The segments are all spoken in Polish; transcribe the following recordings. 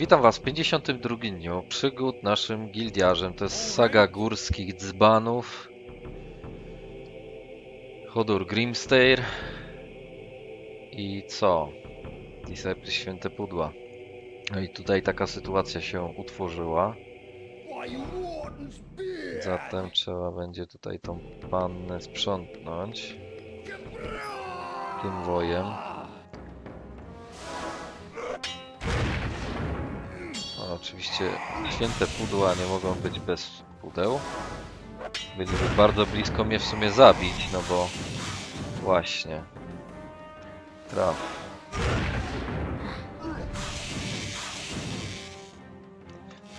Witam Was w 52 dniu przygód naszym gildiarzem. To jest saga górskich dzbanów. Hodur Grimstair. I co? Disciples Święte Pudła. No i tutaj taka sytuacja się utworzyła. Zatem trzeba będzie tutaj tą pannę sprzątnąć. Tym wojem. Oczywiście święte pudła nie mogą być bez pudeł. Byliby bardzo blisko mnie w sumie zabić, no bo właśnie. Traf.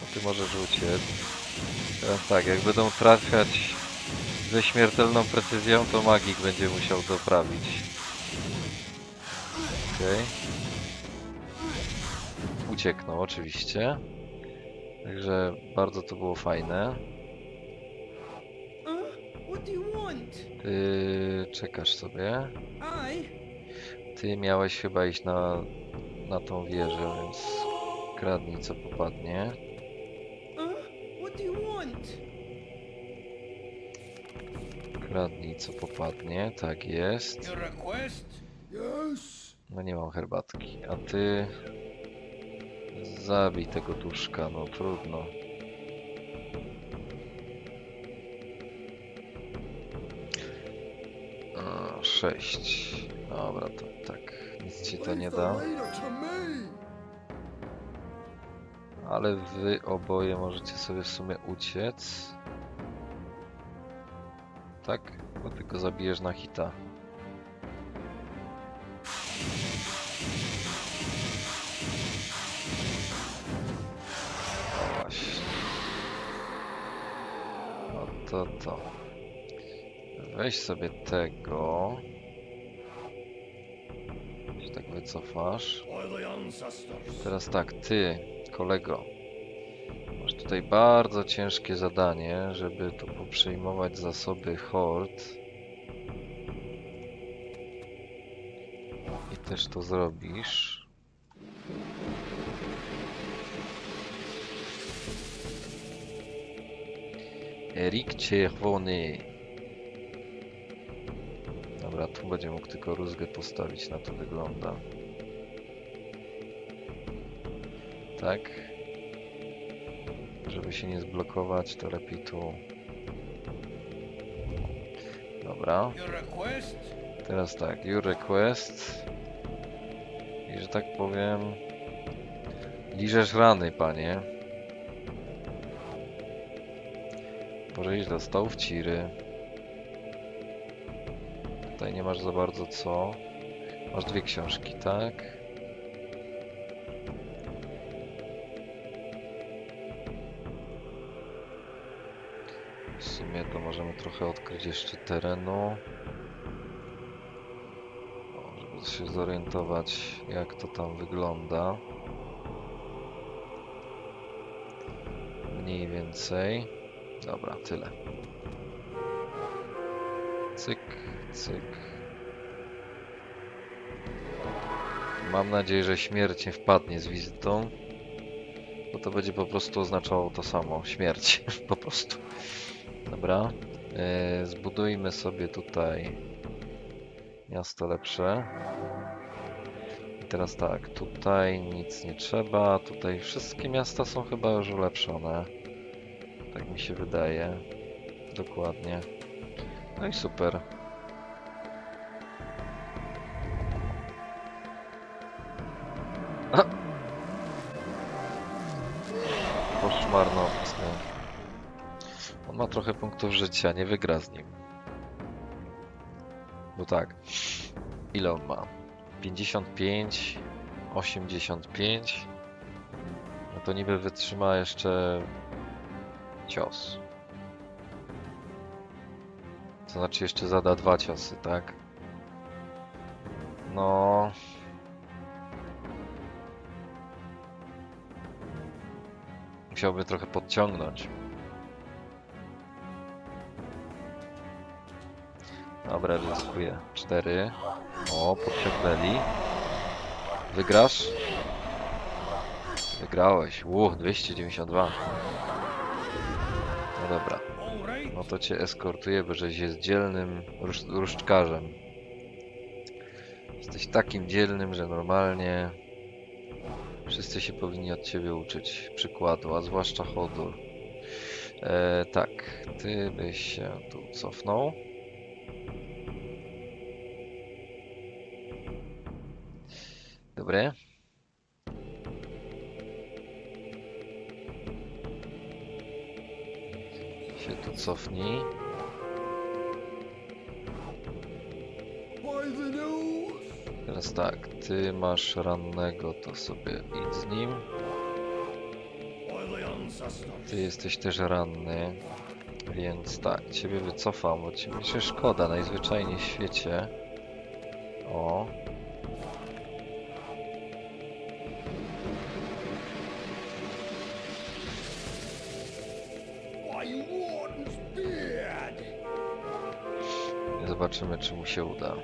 No ty możesz uciec. Teraz tak, jak będą trafiać ze śmiertelną precyzją, to magik będzie musiał doprawić. Okej. Ucieknął oczywiście. Także bardzo to było fajne. Ty czekasz sobie. Ty miałeś chyba iść na, na tą wieżę, więc kradnij co popadnie. Want? Kradnij co popadnie, tak jest. No nie mam herbatki. A ty... Zabij tego duszka, no trudno. Sześć. Dobra, to tak. Nic ci to nie da. Ale wy oboje możecie sobie w sumie uciec. Tak? Bo tylko zabijesz na hita. To to. Weź sobie tego. Się tak wycofasz. Teraz tak, ty, kolego. Masz tutaj bardzo ciężkie zadanie, żeby tu poprzejmować zasoby hord. I też to zrobisz. Erik Czerwony. Dobra, tu będzie mógł tylko rózgę postawić, na to wygląda. Tak. Żeby się nie zblokować, to lepiej tu. Dobra. Teraz tak, your request. I że tak powiem... Liżesz rany, panie. Może dostał w ciry. Tutaj nie masz za bardzo co. Masz dwie książki, tak? W sumie to możemy trochę odkryć jeszcze terenu. Żeby się zorientować jak to tam wygląda. Mniej więcej. Dobra, tyle. Cyk, cyk. Mam nadzieję, że śmierć nie wpadnie z wizytą. Bo to będzie po prostu oznaczało to samo. Śmierć. po prostu. Dobra. E, zbudujmy sobie tutaj miasto lepsze. I teraz tak, tutaj nic nie trzeba. Tutaj wszystkie miasta są chyba już ulepszone. Tak mi się wydaje. Dokładnie. No i super. A! Koszmarnowcy. On ma trochę punktów życia, nie wygra z nim. Bo tak. Ile on ma? 55, 85. No to niby wytrzyma jeszcze cios. To znaczy jeszcze zada dwa ciosy, tak? No. Musiałby trochę podciągnąć. Dobra, ryzykuję. Cztery. O, podciągnęli. Wygrasz? wygrałeś. Ło, 292. to cię eskortuję, bo żeś jest dzielnym róż, różdżkarzem. Jesteś takim dzielnym, że normalnie wszyscy się powinni od ciebie uczyć przykładu, a zwłaszcza Hodur. E, tak, ty byś się tu cofnął. Dobre. Się tu cofnij. Teraz tak, ty masz rannego, to sobie idź z nim. Ty jesteś też ranny, więc tak, ciebie wycofam, bo ci mi się szkoda najzwyczajniej w świecie. Zobaczymy, czy mu się uda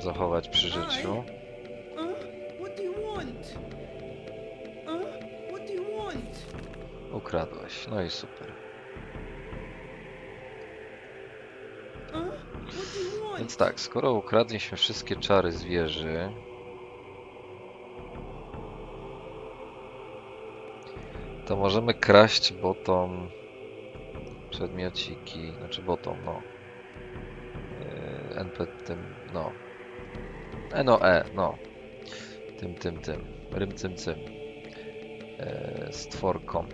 zachować przy życiu. Ukradłeś, no i super. Więc tak, skoro ukradliśmy wszystkie czary z wieży, to możemy kraść bottom przedmiociki, znaczy bottom, no. Tym, no. E, no, E, no. Tym, tym, tym. Rym, cym. Yy, stworkom.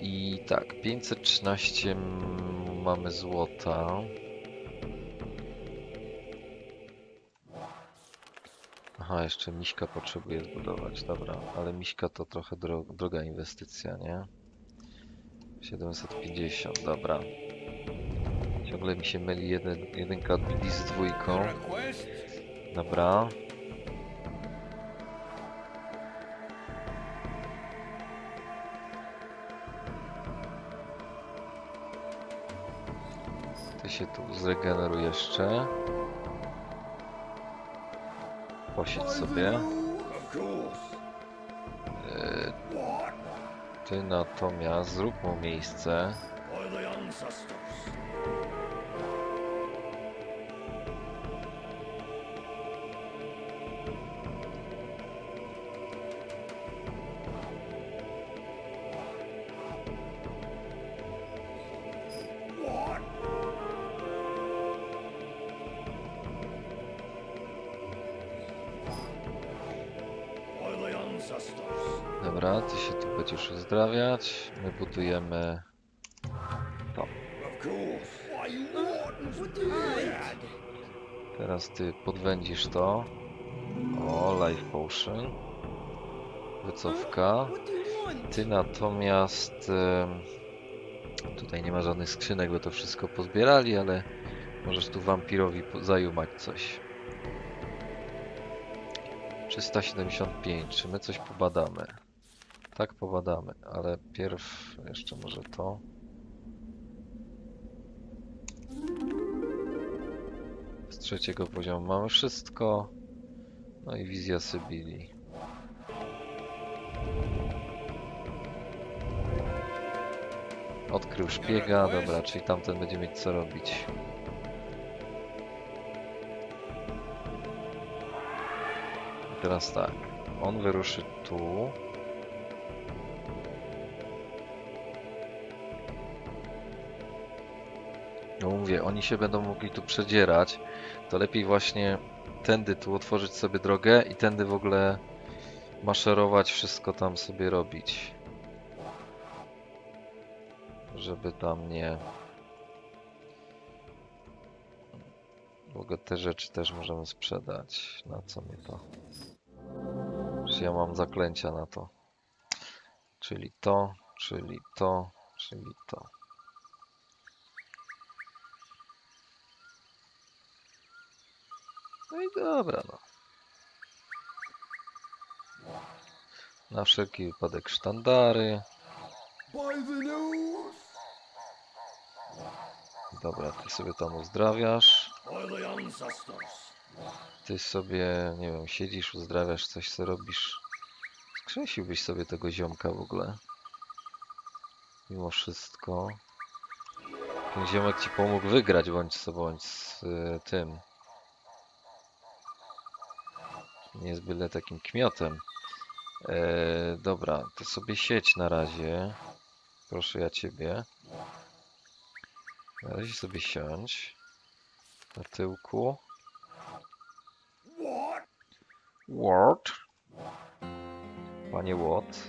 I tak, 513 m- mamy złota. Aha, jeszcze Miśka potrzebuje zbudować, dobra, ale Miśka to trochę dro droga inwestycja, nie? 750, dobra. Ciągle mi się myli jeden, jedynka z dwójką, dobra. Ty się tu zregeneruj jeszcze. Posiedź sobie. What? Ty natomiast zrób mu miejsce. Budujemy. Beard? Teraz ty podwędzisz to. O, life potion. Wycofka. Ty natomiast. Tutaj nie ma żadnych skrzynek, bo to wszystko pozbierali, ale możesz tu wampirowi zajumać coś. 375. Czy my coś pobadamy? Tak, pobadamy, ale pierw jeszcze może to. Z trzeciego poziomu mamy wszystko. No i wizja Sybilii. Odkrył szpiega, dobra, czyli tamten będzie mieć co robić. I teraz tak, on wyruszy tu. Mówię, oni się będą mogli tu przedzierać, to lepiej właśnie tędy tu otworzyć sobie drogę i tędy w ogóle maszerować, wszystko tam sobie robić. Żeby tam nie... W ogóle te rzeczy też możemy sprzedać. Na co mi to? Czy ja mam zaklęcia na to? Czyli to, czyli to, czyli to. No i dobra, no. Na wszelki wypadek sztandary. Dobra, ty sobie tam uzdrawiasz. Ty sobie, nie wiem, siedzisz, uzdrawiasz, coś co robisz. skrzesiłbyś sobie tego ziomka w ogóle. Mimo wszystko. Ten ziomek ci pomógł wygrać bądź co bądź z y, tym. Nie jest byle takim kmiotem. E, dobra, to sobie sieć na razie. Proszę ja ciebie. Na razie sobie siądź. Na tyłku. What? Panie Watt.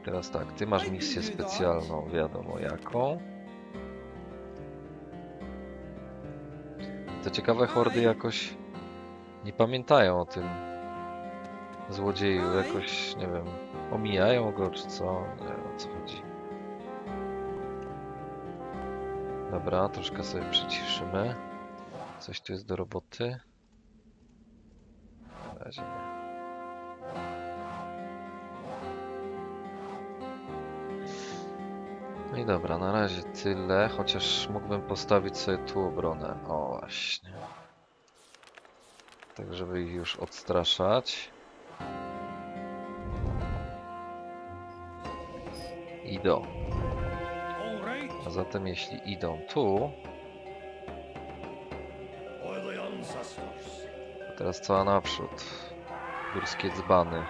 I teraz tak, ty masz misję specjalną, wiadomo jaką. Te ciekawe hordy jakoś nie pamiętają o tym złodzieju, jakoś, nie wiem, omijają go czy co, nie wiem o co chodzi. Dobra, troszkę sobie przyciszymy. Coś tu jest do roboty? Na razie nie. No i dobra, na razie tyle, chociaż mógłbym postawić sobie tu obronę. O właśnie. Tak, żeby ich już odstraszać. Idą. A zatem jeśli idą tu, to teraz cała naprzód. Górskie dzbany.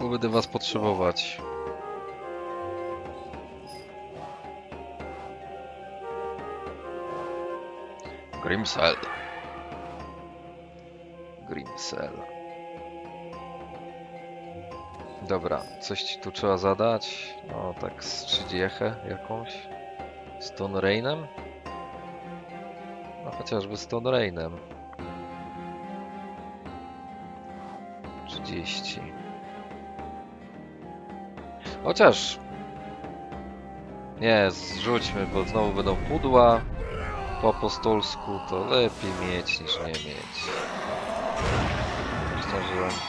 Bo będę was potrzebować. Grimsel. Dobra, coś ci tu trzeba zadać? No tak z trzydziechę jakąś? Stone Rainem? No chociażby Stone Rainem. 30. Chociaż... Nie, zrzućmy, bo znowu będą pudła. Po apostolsku to lepiej mieć niż nie mieć.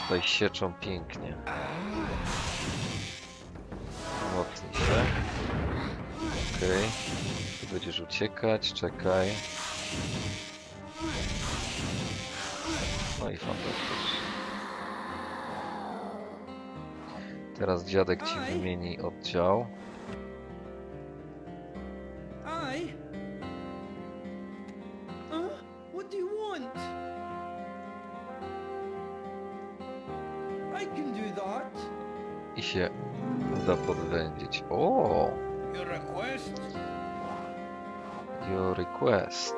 Tutaj sieczą pięknie. Mocnij się. Okej. Ty będziesz uciekać, czekaj. No i fantastycznie. Teraz dziadek ci wymieni oddział. Uda podwędzić. O! Your request? Your request.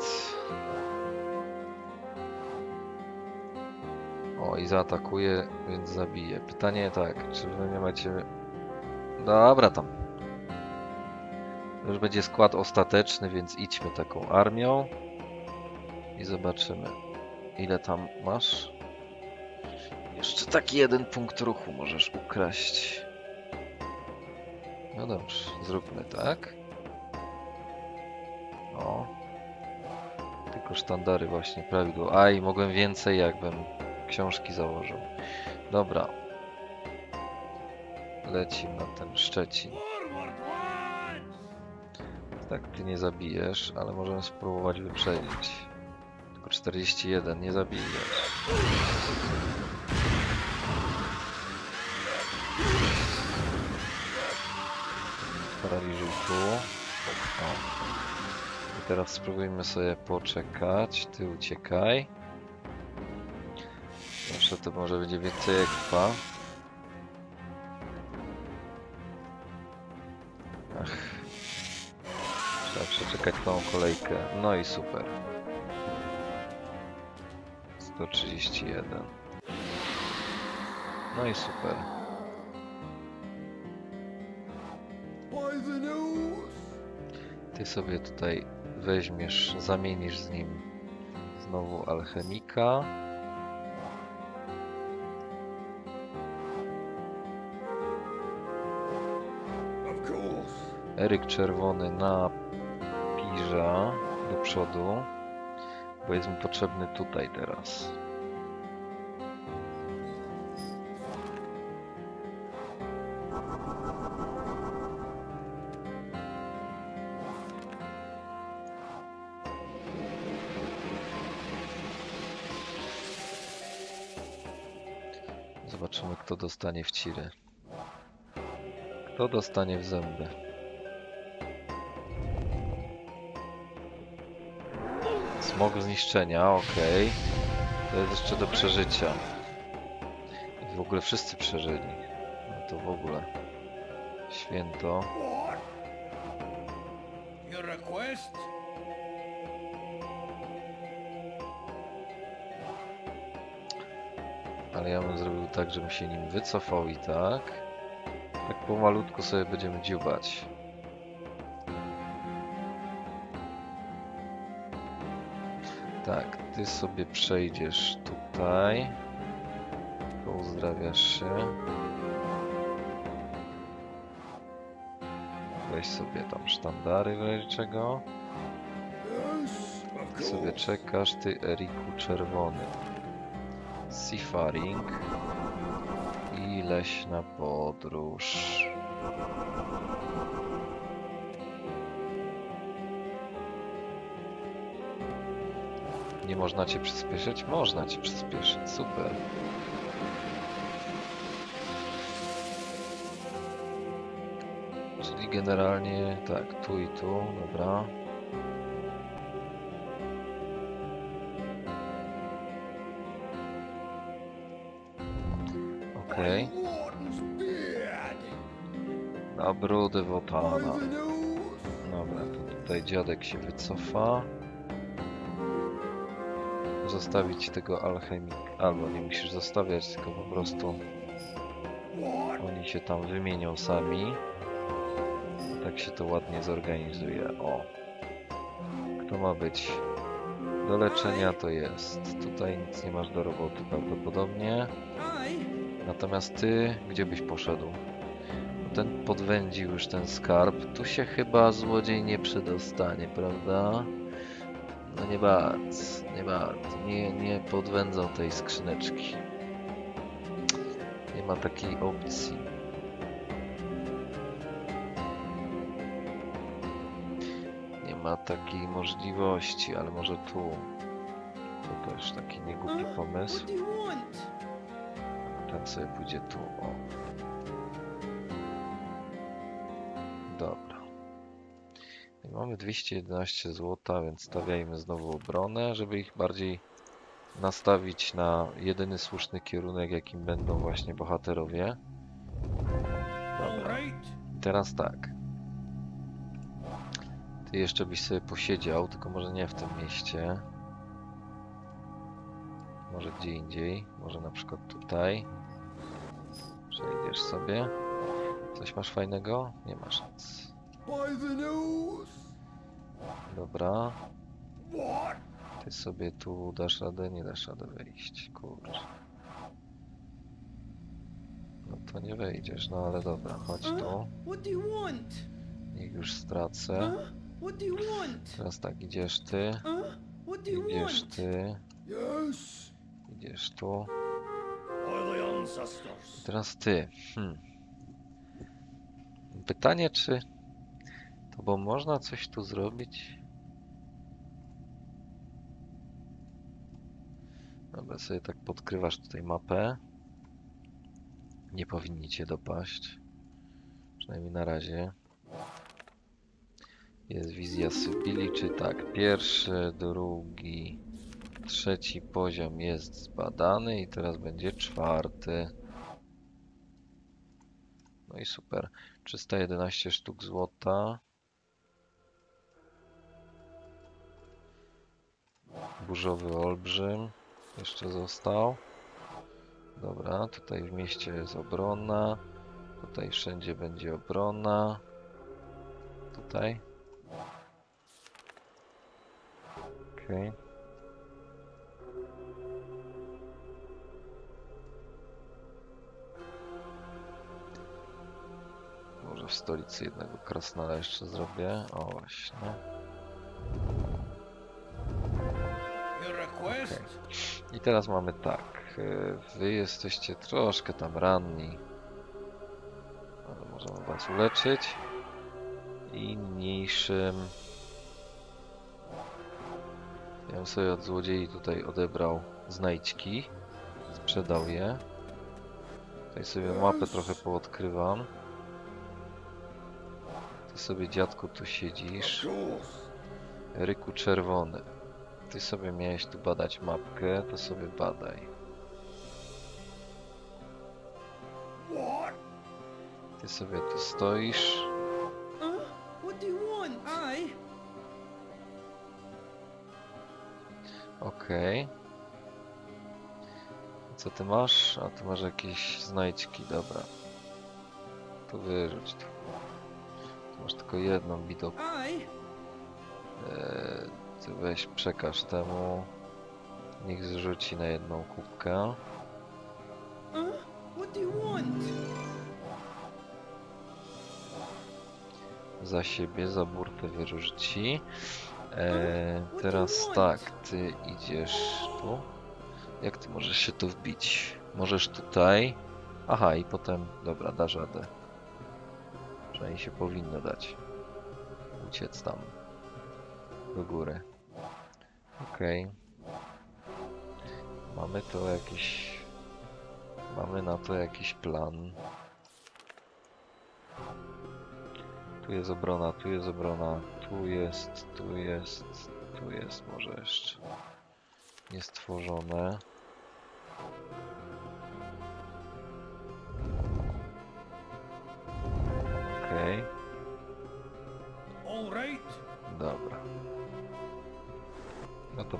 O, i zaatakuje, więc zabije. Pytanie tak, czy wy nie macie... Dobra, tam. To już będzie skład ostateczny, więc idźmy taką armią. I zobaczymy, ile tam masz. Jeszcze taki jeden punkt ruchu możesz ukraść. No dobrze, zróbmy tak. O. Tylko sztandary właśnie, prawidło. A i mogłem więcej, jakbym książki założył. Dobra. Lecimy na ten Szczecin. Tak, ty nie zabijesz, ale możemy spróbować wyprzedzić. Tylko 41, nie zabijesz. Tu. O. I teraz spróbujmy sobie poczekać. Ty uciekaj. Zawsze to może będzie więcej ekwa. Ach. Trzeba przeczekać tą kolejkę. No i super. 131. No i super. Ty sobie tutaj weźmiesz, zamienisz z nim znowu alchemika. Eryk czerwony na Pirza do przodu, bo jest mi potrzebny tutaj teraz. Zobaczymy, kto dostanie w ciry. Kto dostanie w zęby? Smog zniszczenia, okej. To jest jeszcze do przeżycia. I w ogóle wszyscy przeżyli. No to w ogóle. Święto. Tak, żebym się nim wycofał i tak. Tak pomalutku sobie będziemy dziubać. Tak, ty sobie przejdziesz tutaj. Pozdrawiasz się. Weź sobie tam sztandary w razie czego. Sobie czekasz, ty Eriku czerwony. Seafaring leśna podróż. Nie można cię przyspieszyć? Można cię przyspieszyć, super. Czyli generalnie tak, tu i tu, dobra. Na brudy Wotana. Dobra, to tutaj dziadek się wycofa. Zostawić tego alchemik. Albo nie musisz zostawiać, tylko po prostu oni się tam wymienią sami. Tak się to ładnie zorganizuje. O. Kto ma być? Do leczenia to jest. Tutaj nic nie masz do roboty prawdopodobnie. Natomiast ty, gdzie byś poszedł? Ten podwędził już ten skarb. Tu się chyba złodziej nie przedostanie, prawda? No nie bardzo, nie bardzo. Nie, nie podwędzą tej skrzyneczki. Nie ma takiej opcji. Nie ma takiej możliwości, ale może tu. To też taki niegłupi Huh? pomysł. Ten sobie pójdzie tu, o. mamy 211 zł, więc stawiajmy znowu obronę, żeby ich bardziej nastawić na jedyny słuszny kierunek, jakim będą właśnie bohaterowie. Dobra. teraz tak. Ty jeszcze byś sobie posiedział, tylko może nie w tym mieście. Może gdzie indziej. Może na przykład tutaj. Przejdziesz sobie. Coś masz fajnego? Nie masz nic. By the nose. Dobra. Ty sobie tu dasz radę? Nie dasz radę wejść. Kurczę. No to nie wejdziesz, no ale dobra, chodź tu. Niech już stracę. Teraz tak, idziesz ty. Idziesz ty. Idziesz tu. Ancestors. Teraz ty. Hmm. Pytanie, czy to bo można coś tu zrobić? Dobra, sobie tak podkrywasz tutaj mapę. Nie powinni cię dopaść. Przynajmniej na razie. Jest wizja Sybili, czy tak? Pierwszy, drugi, trzeci poziom jest zbadany i teraz będzie czwarty. No i super. 311 sztuk złota. Burzowy olbrzym. Jeszcze został. Dobra, tutaj w mieście jest obrona. Tutaj wszędzie będzie obrona. Tutaj. Okej. Może w stolicy jednego krasnala jeszcze zrobię. O właśnie. I teraz mamy tak. e, Wy jesteście troszkę tam ranni. Ale możemy was uleczyć. I mniejszym. Ja bym sobie od złodziei tutaj odebrał znajdźki. Sprzedał je. Tutaj sobie mapę trochę poodkrywam. Ty sobie dziadku tu siedzisz. Ryku czerwony. Ty sobie miałeś tu badać mapkę, to sobie badaj. Ty sobie tu stoisz. Okej. Co ty masz? A tu masz jakieś znajdźki, dobra. To wyrzuć tu. Masz tylko jedną bidok. Ty weź przekaż temu. Niech zrzuci na jedną kubkę. Za siebie, za burtę wyrzuci. Eee, teraz tak, ty idziesz tu. Jak ty możesz się tu wbić? Możesz tutaj. Aha, i potem, dobra, dasz radę. Przynajmniej się powinno dać. Uciec tam. Do góry. Okej. Mamy tu jakiś... Mamy na to jakiś plan. Tu jest obrona, tu jest obrona, tu jest, tu jest, tu jest może jeszcze. Niestworzone. Okej, All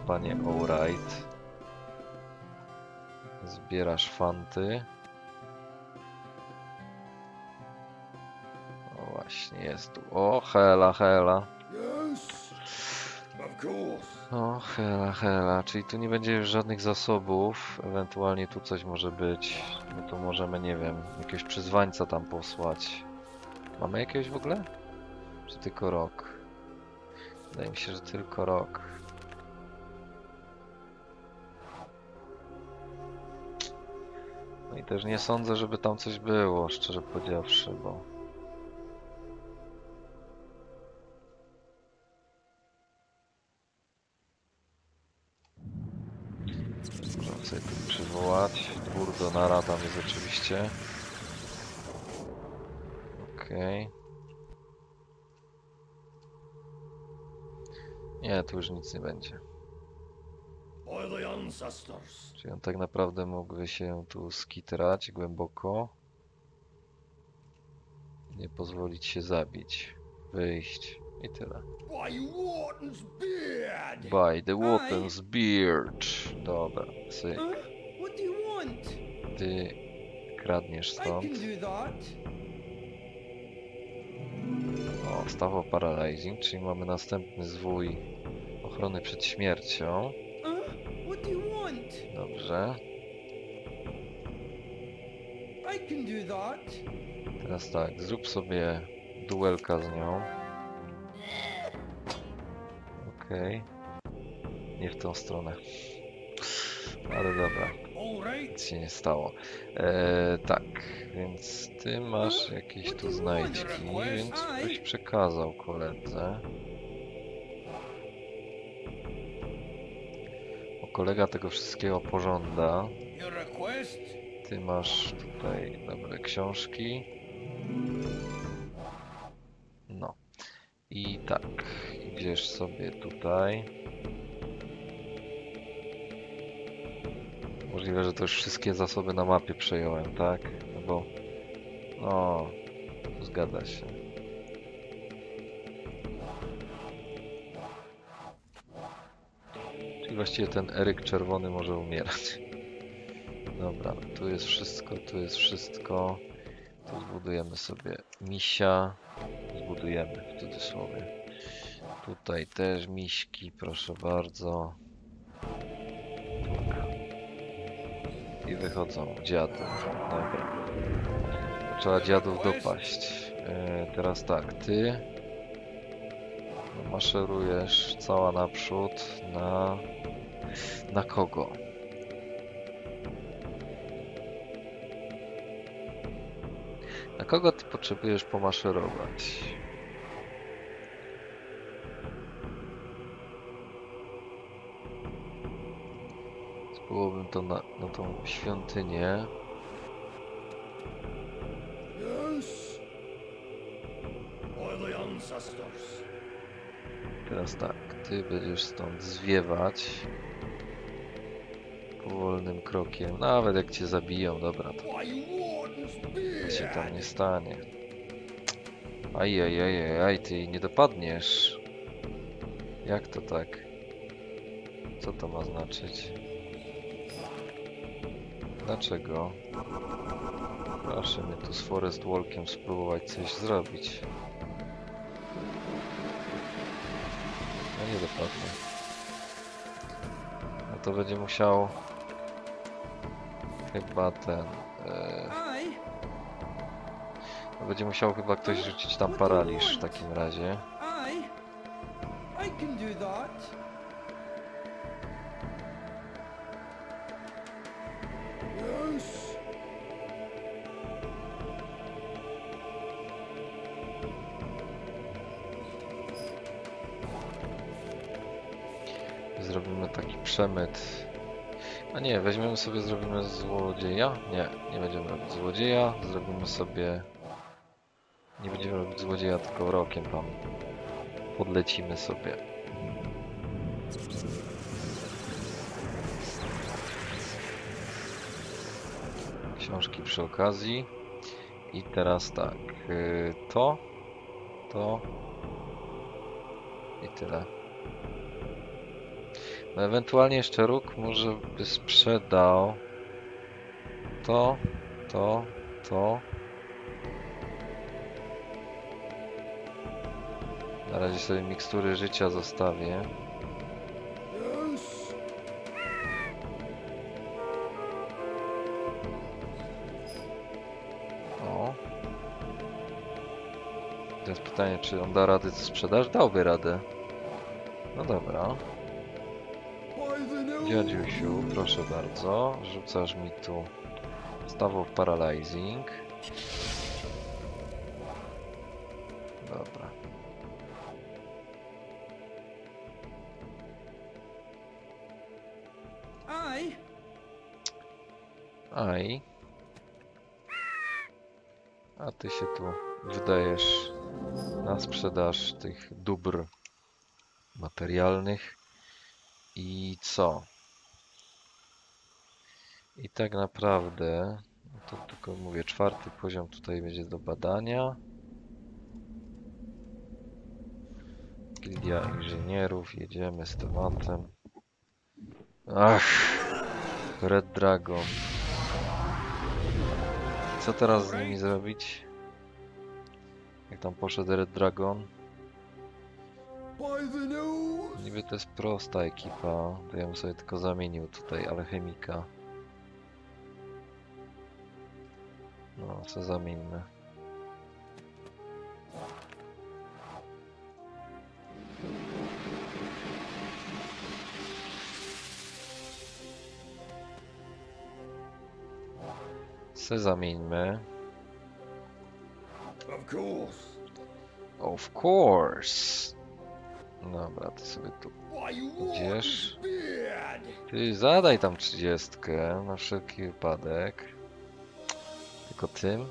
panie Alright. Zbierasz fanty. O właśnie, jest tu. O, hela, hela. O, hela, hela, czyli tu nie będzie już żadnych zasobów, ewentualnie tu coś może być, no to możemy, nie wiem, jakiegoś przyzwańca tam posłać. Mamy jakiegoś w ogóle? Czy tylko rok? Wydaje mi się, że tylko rok. No i też nie sądzę, żeby tam coś było, szczerze powiedziawszy, bo... Możemy sobie tu przywołać. Dwór do nara tam jest oczywiście. Okej. Nie, tu już nic nie będzie. Czyli on tak naprawdę mógłby się tu skitrać głęboko. Nie pozwolić się zabić. Wyjść. I tyle. By the Wotan's Beard. Dobra, want? Ty kradniesz stąd. O, stało Paralyzing, czyli mamy następny zwój ochrony przed śmiercią. Huh? What do you want? Dobrze. I can do that. Teraz tak, zrób sobie duelka z nią. Okej. Nie w tą stronę. Ale dobra, nic się nie stało. Eee, tak, więc ty masz jakieś tu znajdźki, więc byś przekazał koledze. Kolega tego wszystkiego pożąda. Ty masz tutaj dobre książki. No. I tak, idziesz sobie tutaj. Możliwe, że to już wszystkie zasoby na mapie przejąłem, tak? No bo... No, zgadza się. Czyli właściwie ten Eryk Czerwony może umierać. Dobra, tu jest wszystko, tu jest wszystko. Tu zbudujemy sobie misia. Zbudujemy w cudzysłowie. Tutaj też miśki, proszę bardzo. I wychodzą dziady. Dobra. Trzeba dziadów dopaść. E, teraz tak, ty maszerujesz cała naprzód na na kogo? Na kogo ty potrzebujesz pomaszerować? Spróbowałbym to na, na tą świątynię. Teraz tak, ty będziesz stąd zwiewać powolnym krokiem. Nawet jak cię zabiją, dobra, to się tam nie stanie. Aj, aj, ty nie dopadniesz. Jak to tak? Co to ma znaczyć? Dlaczego? Proszę mnie tu z Forest Walkiem spróbować coś zrobić. No nie dopadnie. No to będzie musiał chyba ten. No będzie musiał chyba ktoś rzucić tam paraliż w takim razie. Zrobimy taki przemyt. A nie, weźmiemy sobie, zrobimy złodzieja. Nie, nie będziemy robić złodzieja. Zrobimy sobie. Nie będziemy robić złodzieja, tylko rokiem tam podlecimy sobie. Książki przy okazji. I teraz tak. y, To, to i tyle. No ewentualnie jeszcze róg może by sprzedał to, to, to. Na razie sobie mikstury życia zostawię. O. Teraz pytanie, czy on da radę co sprzedaż? Dałby radę. No dobra. Dziadziusiu, proszę bardzo. Rzucasz mi tu stawą paralyzing. Dobra. Aye. Aj. A ty się tu wydajesz na sprzedaż tych dóbr materialnych. I co? I tak naprawdę, to tylko mówię, czwarty poziom tutaj będzie do badania. Gildia inżynierów, jedziemy z tematem. Ach, Red Dragon. Co teraz z nimi zrobić? Jak tam poszedł Red Dragon? Niby to jest prosta ekipa, to ja bym sobie tylko zamienił tutaj alchemika. No, co zamieńmy. Se zamieńmy. Of course! Of course! Dobra, to sobie tu Idziesz? Ty zadaj tam trzydziestkę na wszelki wypadek. Tylko tym.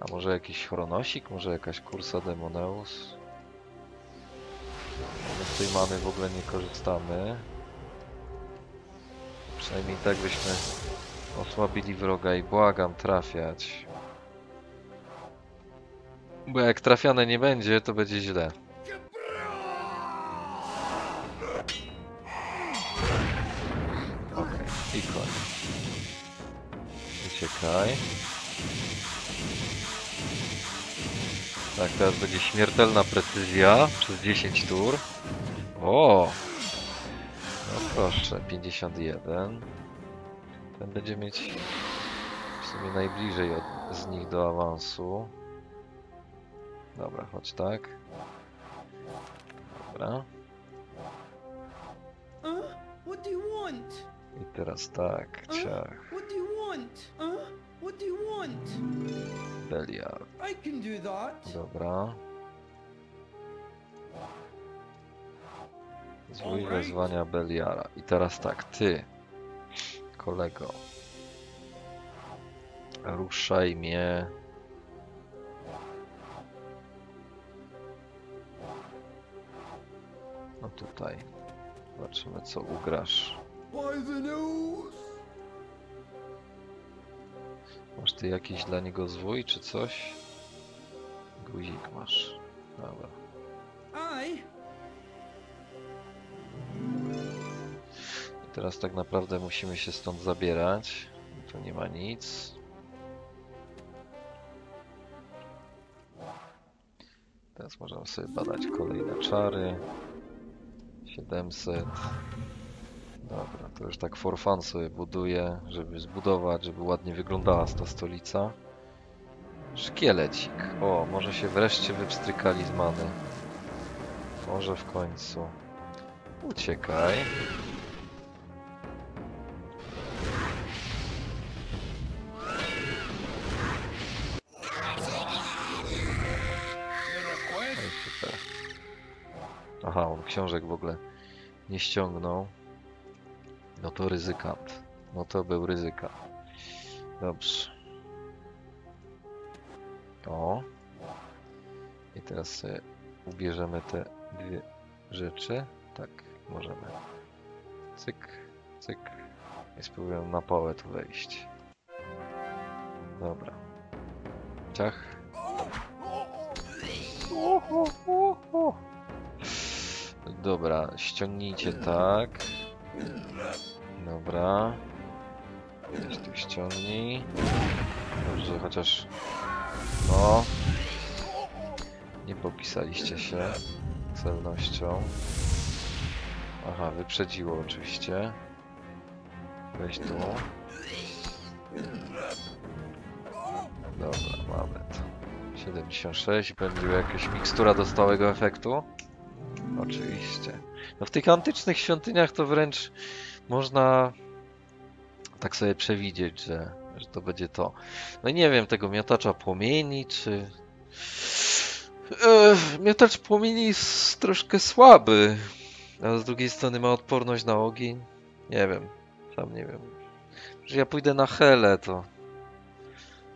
A może jakiś chronosik? Może jakaś kursa Demoneus? Z tej many w ogóle nie korzystamy. Przynajmniej tak byśmy osłabili wroga i błagam trafiać. Bo jak trafiane nie będzie, to będzie źle. Uciekaj. Tak, teraz będzie śmiertelna precyzja przez 10 tur. O! No proszę, 51. Ten będzie mieć w sumie najbliżej od, z nich do awansu. Dobra, chodź tak. Dobra. I teraz tak, ciach, What do you want? Belial. I can do that. Dobra. Zły right. wezwania Beliara. I teraz tak, ty, kolego, ruszaj mnie No tutaj. Zobaczymy co ugrasz. By the nose. Masz ty jakiś dla niego zwój czy coś? Guzik masz. Dobra. I teraz tak naprawdę musimy się stąd zabierać. Tu nie ma nic. Teraz możemy sobie badać kolejne czary. 700. Dobra, to już tak for fun sobie buduję, żeby zbudować, żeby ładnie wyglądała ta stolica. Szkielecik. O, może się wreszcie wypstrykali z many. Może w końcu. Uciekaj. Aha, on książek w ogóle nie ściągnął. No to ryzykant. No to był ryzykant. Dobrze. O. I teraz sobie ubierzemy te dwie rzeczy. Tak, możemy. Cyk, cyk. I spróbujemy na pałę tu wejść. Dobra. Ciach. Dobra, ściągnijcie tak. Dobra. Gdzieś tu ściągnij. Dobrze, chociaż... No. Nie popisaliście się celnością. Aha, wyprzedziło oczywiście. Weź tu. Dobra, mamy to. 76, będzie jakaś mikstura do stałego efektu? Oczywiście. No w tych antycznych świątyniach to wręcz można tak sobie przewidzieć, że, że to będzie to. No i nie wiem, tego miotacza płomieni, czy... E, miotacz płomieni jest troszkę słaby, a z drugiej strony ma odporność na ogień. Nie wiem, sam nie wiem. Że ja pójdę na Helę, to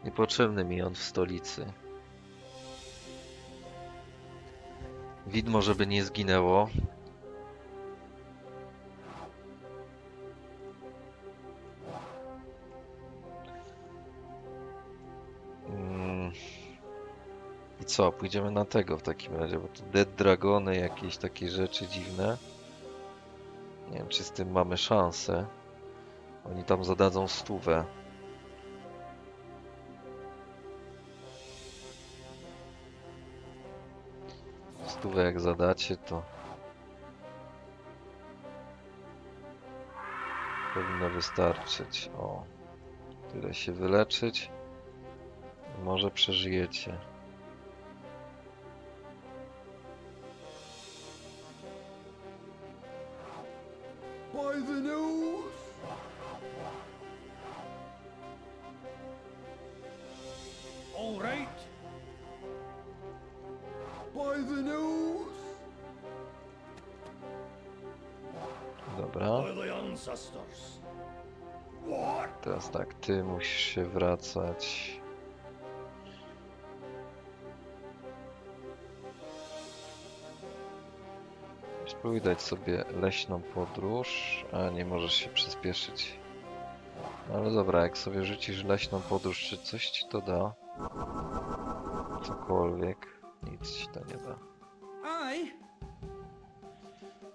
niepotrzebny mi on w stolicy. Widmo, żeby nie zginęło. Mm. I co? Pójdziemy na tego w takim razie, bo tu Dead Dragony, jakieś takie rzeczy dziwne. Nie wiem, czy z tym mamy szansę. Oni tam zadadzą stówę. Stówę jak zadacie, to powinno wystarczyć. O, tyle się wyleczyć. Może przeżyjecie. By the nose. All right. By the nose. Dobra, By the ancestors. What? teraz tak, ty musisz się wracać. Spróbuj dać sobie leśną podróż, a nie możesz się przyspieszyć. No ale dobra, jak sobie rzucisz leśną podróż, czy coś ci to da? Cokolwiek. Nic ci to nie da.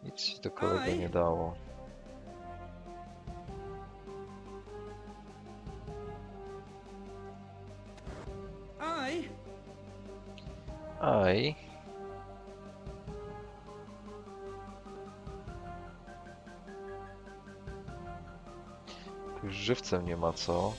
Nic ci to kolego nie dało. Aj. Żywcem nie ma co.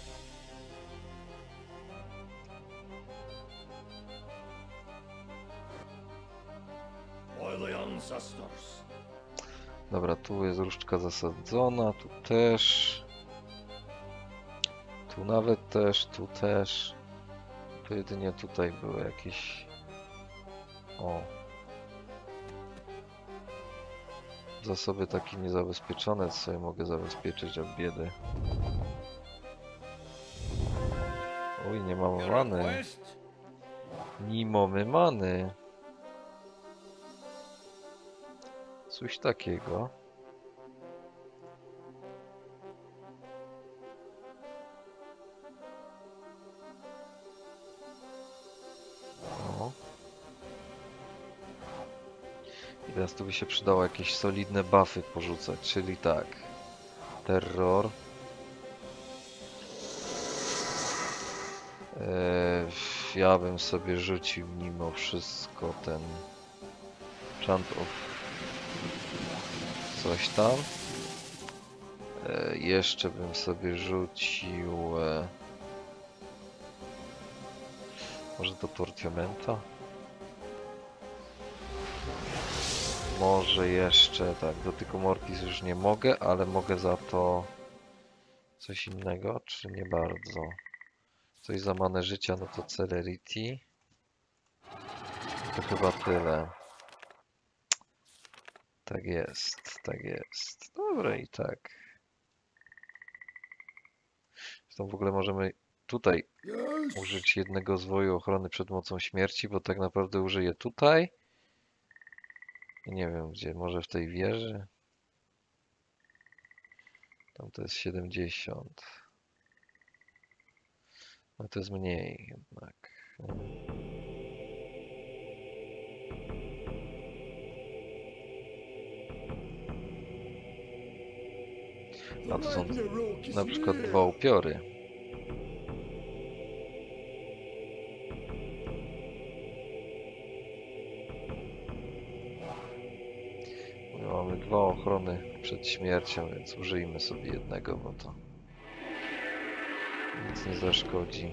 Dobra, tu jest różdżka zasadzona, tu też. Tu nawet też, tu też. To jedynie tutaj były jakieś... O. Zasoby takie niezabezpieczone, co sobie mogę zabezpieczyć od biedy. Uj, nie mam many. Nie mamy many. Coś takiego. Teraz tu by się przydało jakieś solidne buffy porzucać, czyli tak. Terror. Eee, ja bym sobie rzucił mimo wszystko ten Chant of coś tam. E, jeszcze bym sobie rzucił e, może do Tortiamenta? Może jeszcze, tak, do tylko Mortis już nie mogę, ale mogę za to coś innego, czy nie bardzo? Coś za manę życia, no to Celerity. To chyba tyle. Tak jest, tak jest. Dobra i tak. Zresztą w ogóle możemy tutaj użyć jednego zwoju ochrony przed mocą śmierci, bo tak naprawdę użyję tutaj. Nie wiem gdzie, może w tej wieży. Tam to jest 70. No to jest mniej jednak. A to są na przykład dwa upiory. Mamy dwa ochrony przed śmiercią, więc użyjmy sobie jednego, bo to nic nie zaszkodzi.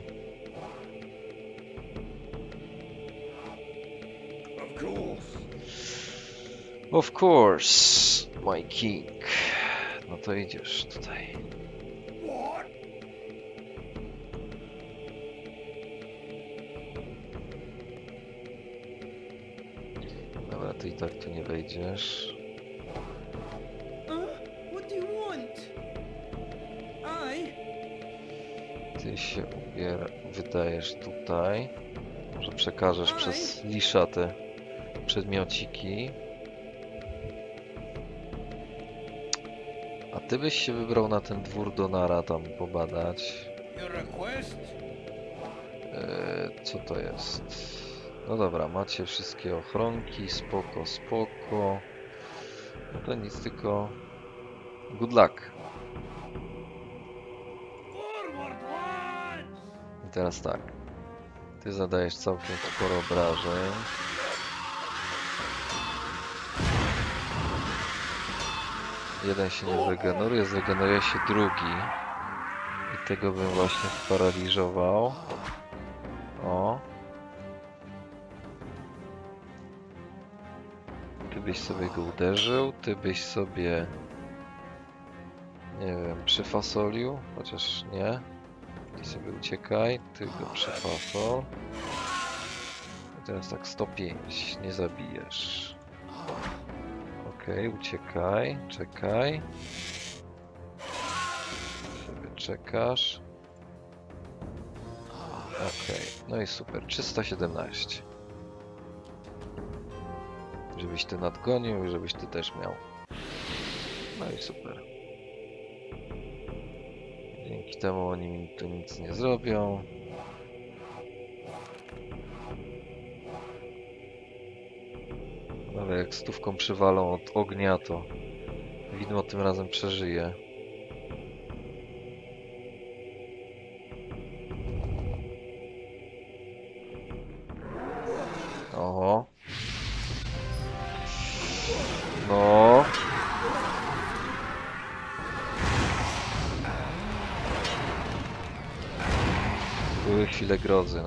Of course. Of course, my king. No to idziesz tutaj. Dobra, ty i tak tu nie wejdziesz. Się ubiera, wydajesz tutaj. Może przekażesz przez Lisza te przedmiociki. A ty byś się wybrał na ten dwór Donara tam pobadać. Eee, co to jest? No dobra, macie wszystkie ochronki, spoko, spoko. No to nic, tylko good luck. Teraz tak. Ty zadajesz całkiem sporo obrażeń. Jeden się nie zregeneruje, zregeneruje się drugi. I tego bym właśnie sparaliżował. O. Ty byś sobie go uderzył, ty byś sobie... Nie wiem, przyfasolił, chociaż nie. Ty sobie uciekaj, ty go. I teraz tak 105, nie zabijesz. Okej, uciekaj, czekaj. Sobie czekasz. Okej, no i super, 317. Żebyś ty nadgonił i żebyś ty też miał. No i super. Dzięki temu oni mi tu nic nie zrobią. Ale jak stówką przywalą od ognia, to widmo tym razem przeżyje.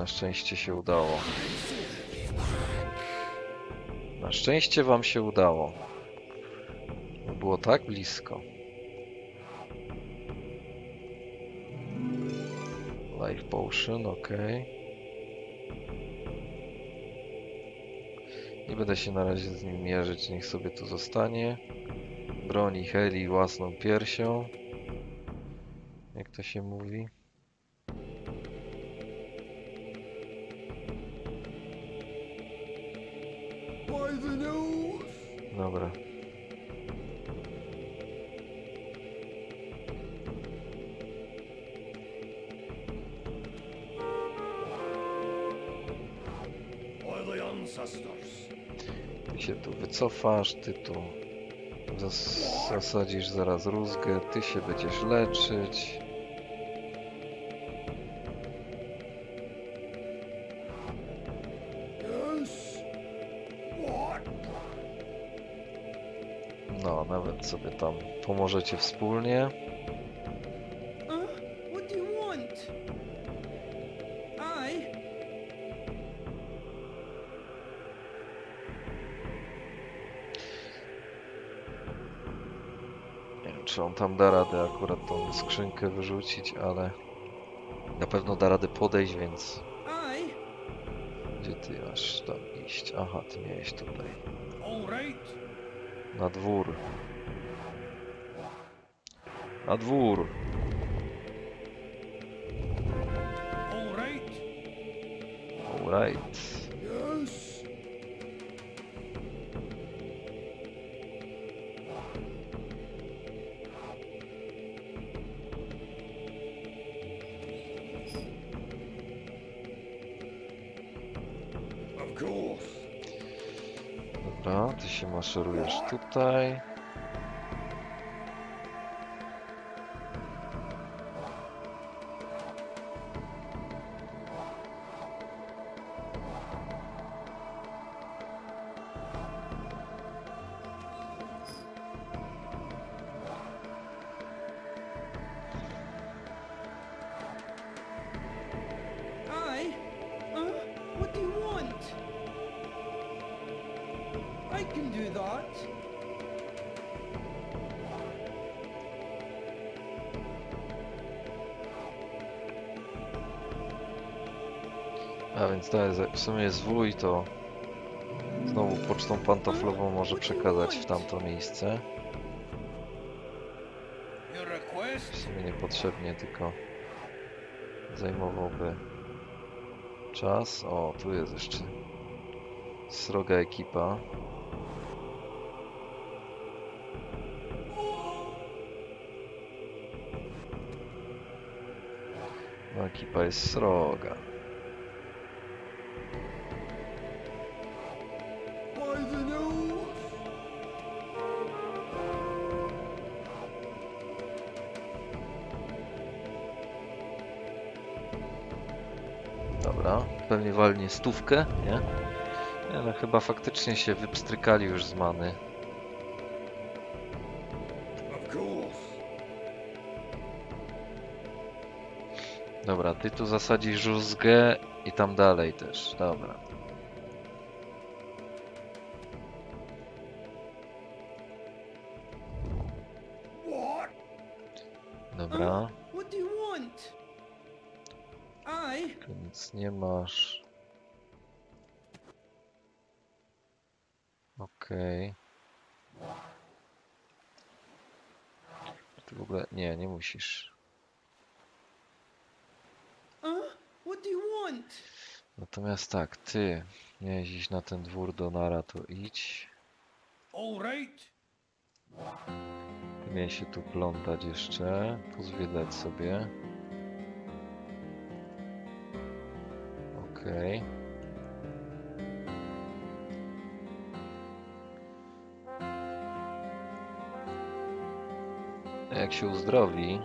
Na szczęście się udało. Na szczęście wam się udało. Było tak blisko. Life Potion, ok. Nie będę się na razie z nim mierzyć, niech sobie tu zostanie. Broni Heli własną piersią. Jak to się mówi? Wycofasz, ty tu zas zasadzisz zaraz rózgę, ty się będziesz leczyć. No, nawet sobie tam pomożecie wspólnie. Tam da radę akurat tą skrzynkę wyrzucić, ale na pewno da radę podejść, więc gdzie ty masz tam iść? Aha, ty miałeś tutaj. Na dwór. Na dwór. Alright. Maszerujesz tutaj. W sumie jest wuj, to znowu pocztą pantoflową może przekazać w tamto miejsce. W sumie niepotrzebnie, tylko zajmowałby czas. O, tu jest jeszcze sroga ekipa. No, ekipa jest sroga. Pewnie walnie stówkę, nie? Nie, no chyba faktycznie się wypstrykali już z many. Dobra, ty tu zasadzisz rózgę i tam dalej też. Dobra. Musisz. What do you want? Natomiast tak, ty miałeś iść na ten dwór do Nara, to idź. All right. Ty miałeś się tu plątać jeszcze, pozwiedzać sobie. Okej. Jak się uzdrowi,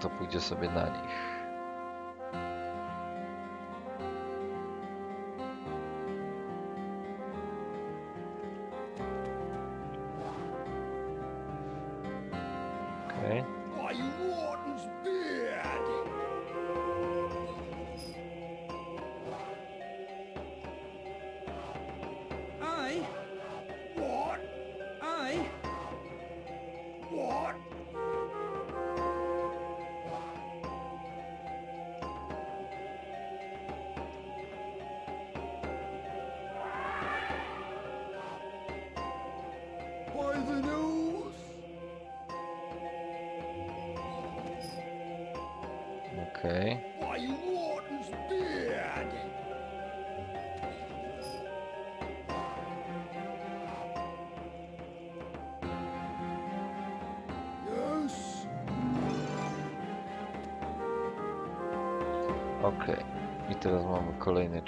to pójdzie sobie na nich.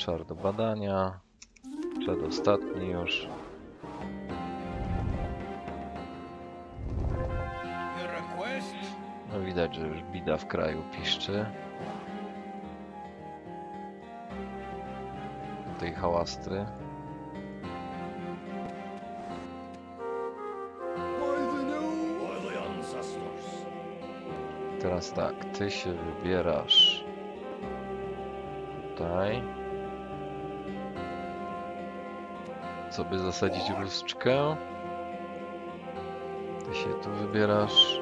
Czar do badania. Przedostatni już. No widać, że już bida w kraju piszczy. Tej hałastry. Teraz tak, ty się wybierasz tutaj. By zasadzić różdżkę? Ty się tu wybierasz.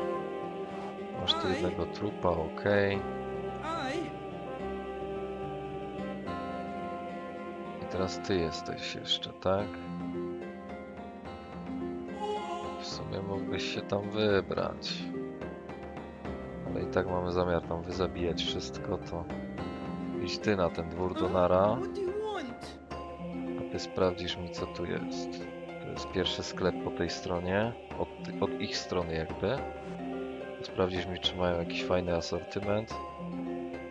Masz tu jednego trupa, ok. I teraz ty jesteś jeszcze, tak? W sumie mógłbyś się tam wybrać. Ale i tak mamy zamiar tam wyzabijać wszystko, to idź ty na ten dwór Donara, ty sprawdzisz mi co tu jest. To jest pierwszy sklep po tej stronie, od, od ich strony jakby. Sprawdzisz mi czy mają jakiś fajny asortyment.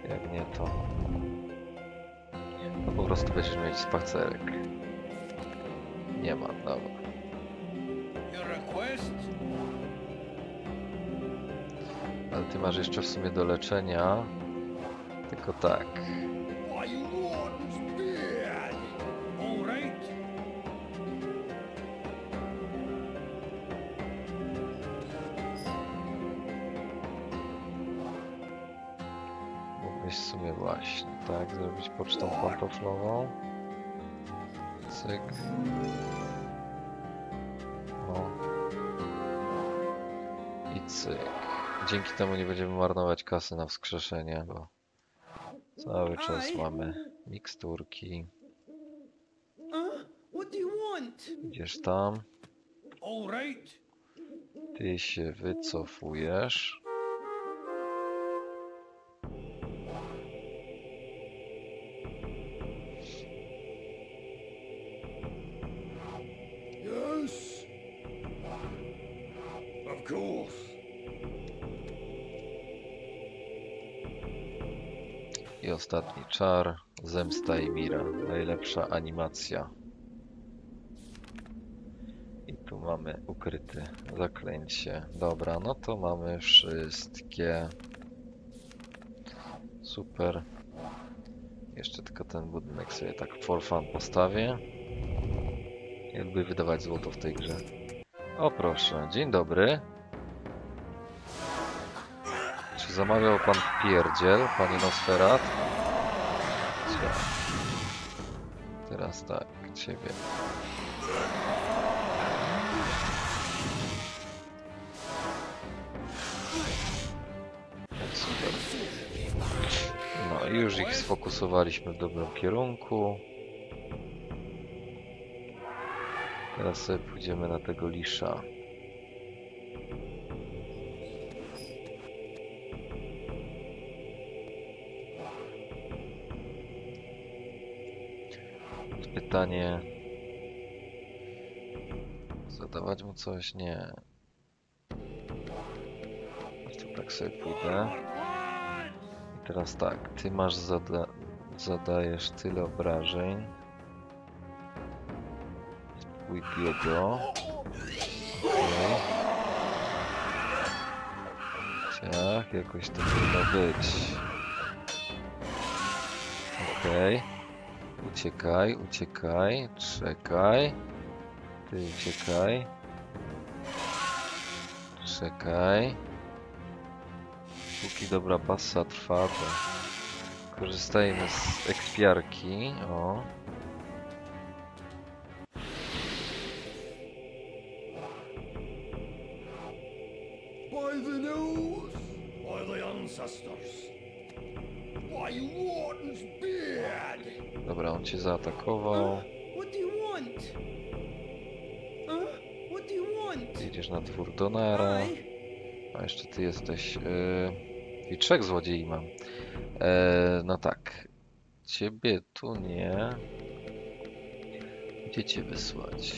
Jak nie to... No po prostu będziesz mieć spacerek. Nie ma, dobra. Ale ty masz jeszcze w sumie do leczenia. Tylko tak. Pantoflową. Cyk. O. I cyk. Dzięki temu nie będziemy marnować kasy na wskrzeszenie, bo cały czas mamy miksturki. Idziesz tam, ty się wycofujesz. I ostatni czar, Zemsta i Mira. Najlepsza animacja. I tu mamy ukryte zaklęcie. Dobra, no to mamy wszystkie. Super. Jeszcze tylko ten budynek sobie tak for fun postawię. Ja lubię wydawać złoto w tej grze. O proszę, dzień dobry. Zamawiał pan pierdziel, panie Nosferat? Cia. Teraz tak, ciebie. Super. No i już ich sfokusowaliśmy w dobrym kierunku. Teraz sobie pójdziemy na tego lisza. Pytanie. Zadawać mu coś? Nie. To tak sobie pójdę. I teraz tak, ty masz zada zadajesz tyle obrażeń. Spróbuj Diego. Okej. Ciach, jakoś to powinno być. Okej. Uciekaj, uciekaj, czekaj. Ty uciekaj. Czekaj. Póki dobra basa trwa, to korzystajmy z ekspiarki. O. By the nose? By the ancestors. Dobra, on cię zaatakował. What do you want? What do you want? Jedziesz na dwór Donara. Aye. A jeszcze ty jesteś. Yy... I trzech złodziei mam. E, no tak. Ciebie tu nie. Gdzie cię wysłać?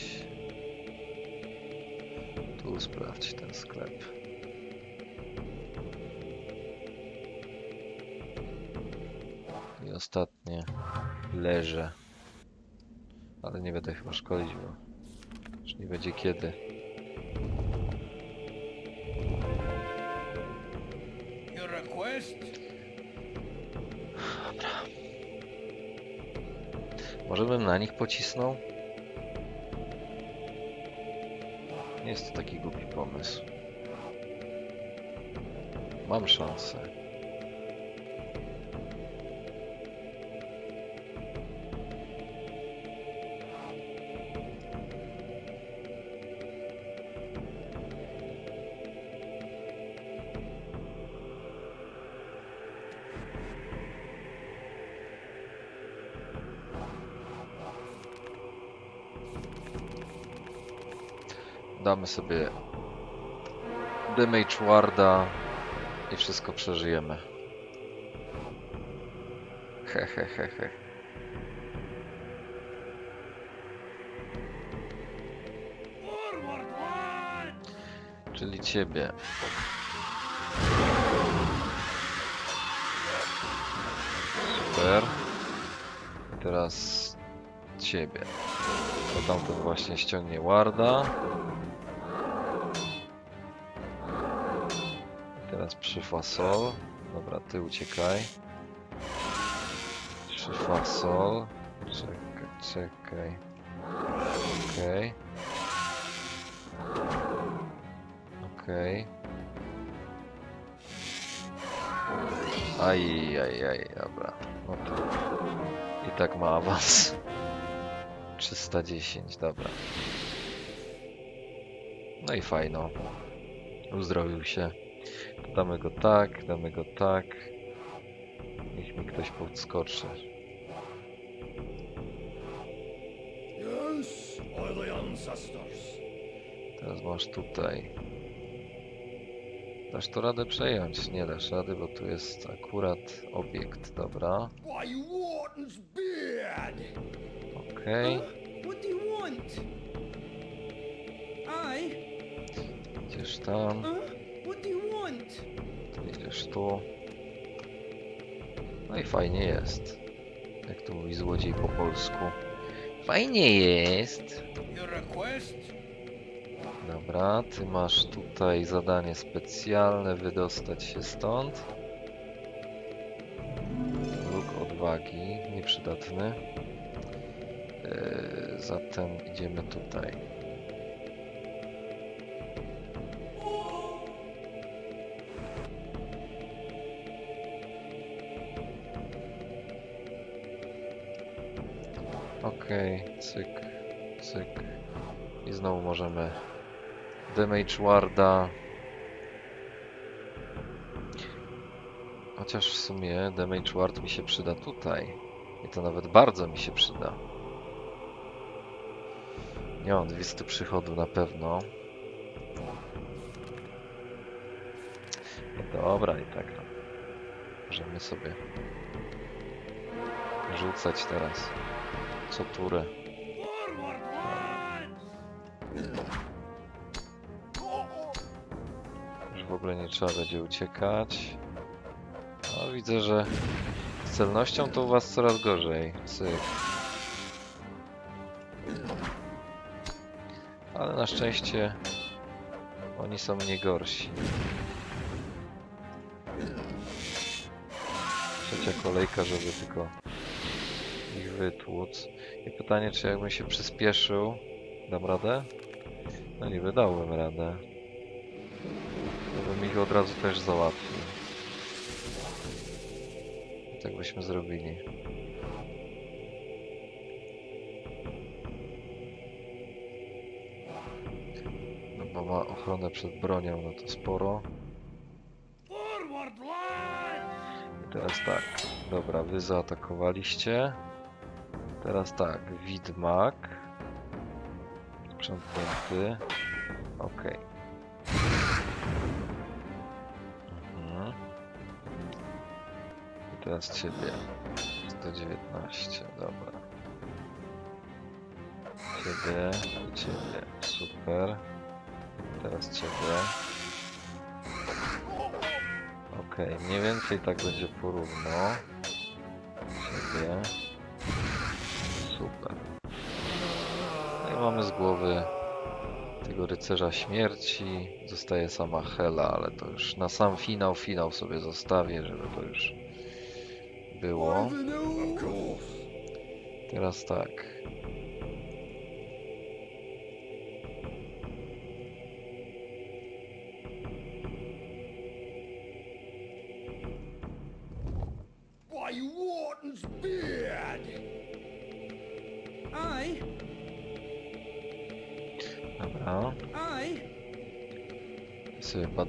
Tu sprawdź ten sklep. Ostatnie leże. Ale nie będę chyba szkolić, bo już nie będzie kiedy. Your request? Może bym na nich pocisnął? Nie jest to taki głupi pomysł. Mam szansę. Damy sobie damage warda i wszystko przeżyjemy. He he he he. Czyli ciebie. Super. I teraz ciebie. To tamten właśnie ściągnie warda. Teraz przyfasol. Dobra, ty uciekaj. Przyfasol. Czekaj, czekaj. Okej. Okej. Aj, aj, aj, dobra. No i tak ma awans. 310, dobra. No i fajno. Uzdrowił się. Damy go tak, damy go tak. Niech mi ktoś podskoczy. Yes, by the ancestors. Teraz masz tutaj. Dasz to radę przejąć? Nie dasz rady, bo tu jest akurat obiekt, dobra. Okej? I? idziesz tam, idziesz tu. No i fajnie jest. Jak to mówi złodziej po polsku. Fajnie jest. Dobra, ty masz tutaj zadanie specjalne, wydostać się stąd. Róg odwagi, nieprzydatny. Yy, zatem idziemy tutaj. Okej, cyk, cyk. I znowu możemy Damage Warda. Chociaż w sumie Damage Ward mi się przyda tutaj. I to nawet bardzo mi się przyda. Nie mam 200 przychodu na pewno. No dobra, i tak. Możemy sobie rzucać teraz co turę. Już w ogóle nie trzeba będzie uciekać. No widzę, że z celnością to u was coraz gorzej. Cyk. Ale na szczęście oni są nie gorsi. Trzecia kolejka, żeby tylko wytłuc. I pytanie, czy jakbym się przyspieszył, dam radę? No niby dałem radę. To bym ich od razu też załatwił. I tak byśmy zrobili. No bo ma ochronę przed bronią, no to sporo. I teraz tak. Dobra, wy zaatakowaliście. Teraz tak, widmak. Sprzątnięty. Okej. Mhm. I teraz ciebie. 119, dobra. Ciebie ciebie. Super. Teraz ciebie. Okej, mniej więcej tak będzie porówno. sobie. Mamy z głowy tego rycerza śmierci. Zostaje sama Hela, ale to już na sam finał, finał sobie zostawię, żeby to już było. Teraz tak.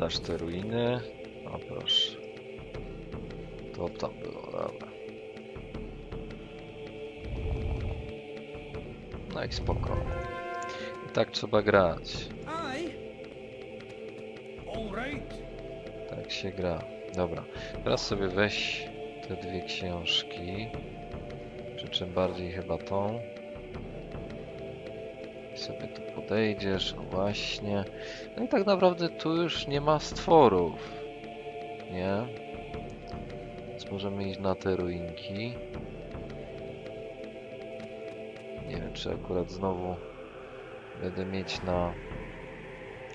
Badasz te ruiny. O proszę. To tam było, dobra. No i spoko. I tak trzeba grać. Tak się gra. Dobra. Teraz sobie weź te dwie książki. Przy czym bardziej chyba tą. Sobie tu podejdziesz, właśnie. No i tak naprawdę tu już nie ma stworów. Nie? Więc możemy iść na te ruinki. Nie wiem, czy akurat znowu będę mieć na...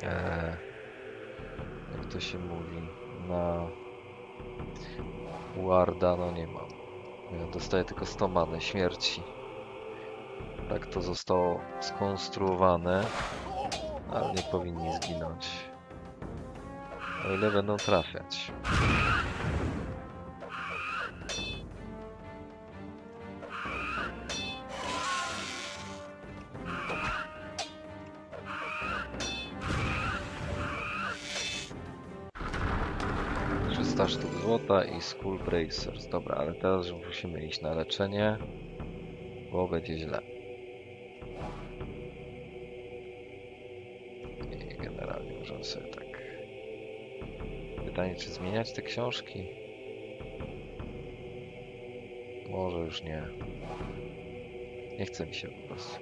E, jak to się mówi? Na... Warda, no nie mam. Ja dostaję tylko 100 many śmierci. Tak to zostało skonstruowane, ale nie powinni zginąć. O ile będą trafiać. Sztuk złota i Skull Bracers. Dobra, ale teraz już musimy iść na leczenie, bo będzie źle. Czy zmieniać te książki? Może już nie. Nie chce mi się po prostu.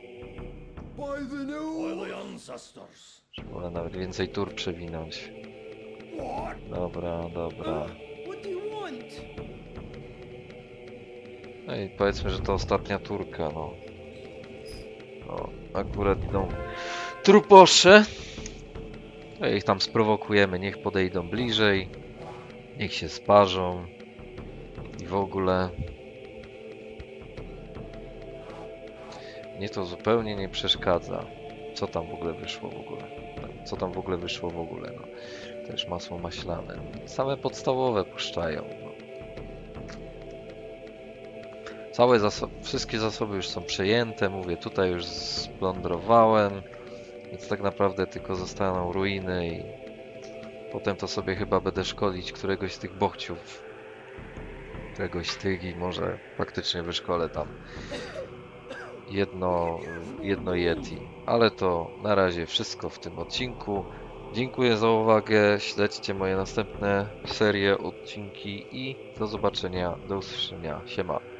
By the nose. By the ancestors. Wolę nawet więcej tur przewinąć. Dobra, dobra. No i powiedzmy, że to ostatnia turka, no. No, akurat idą truposze. No i ich tam sprowokujemy, niech podejdą bliżej. Niech się sparzą. I w ogóle... Mnie to zupełnie nie przeszkadza. Co tam w ogóle wyszło w ogóle? Co tam w ogóle wyszło w ogóle, no. Też masło maślane. Same podstawowe puszczają, no. Całe zasoby, wszystkie zasoby już są przejęte, mówię, tutaj już splądrowałem, więc tak naprawdę tylko zostaną ruiny i potem to sobie chyba będę szkolić któregoś z tych bochciów. Któregoś z tych i może faktycznie wyszkolę tam jedno, jedno Yeti. Ale to na razie wszystko w tym odcinku. Dziękuję za uwagę, śledźcie moje następne serie, odcinki i do zobaczenia, do usłyszenia. Siema.